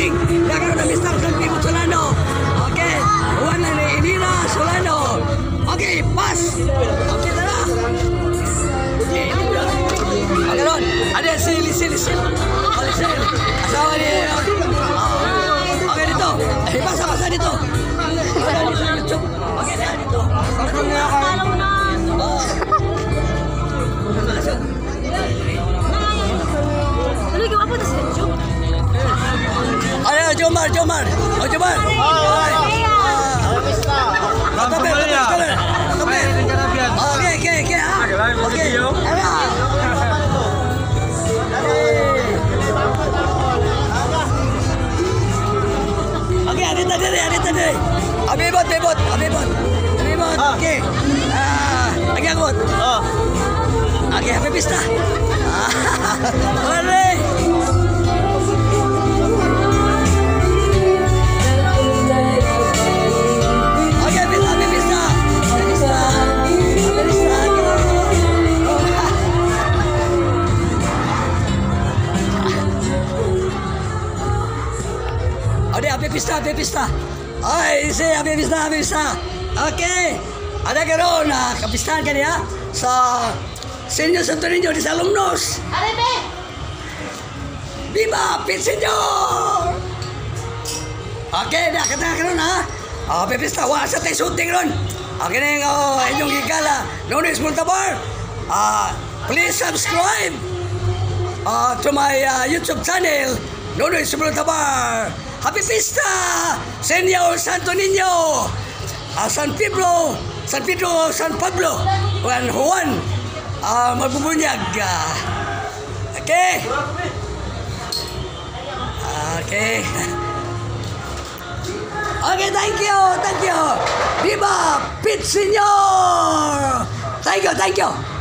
Sporting. Dengan ada Mr. Santi Solano. Okey. Wan ini indira Solano. Okey, pas. Okey, dah. Okey. Ada sini, sini, sini. Kalau sini. Assalamualaikum. Jomar, Jomar. Oh, Jomar. Hai. Ah. Tope, tope, tope. Tope. Okey, okey, okey. ah. Okey. Ayo. Okey, ada tadi, ada tadi. Abi bot, abi bot, abi bot. Abi bot. Okey. Ah, lagi aku bot. Pista, pista. Ay, si happy pista. Okey. Ada karon na kapistahan ka niya sa Senyo Santo Niño di sa alumnos. Are be! Viva Pit Senyor! Okay, na kata ka ron ha. Ah, pipista wa sa tay shooting ron. Okay na yung oh, inyong gigala. Lunes Multabar. Ah, please subscribe uh, to my uh, YouTube channel. Lunes Multabar. Happy Pista! Senyor Santo Niño! Ah, San Pedro, San Pedro, San Pablo, Juan Juan, ah, magbubunyag. ah. okay? Okay. Okay, thank you, thank you. Viva Pit Senyor! Thank you, thank you.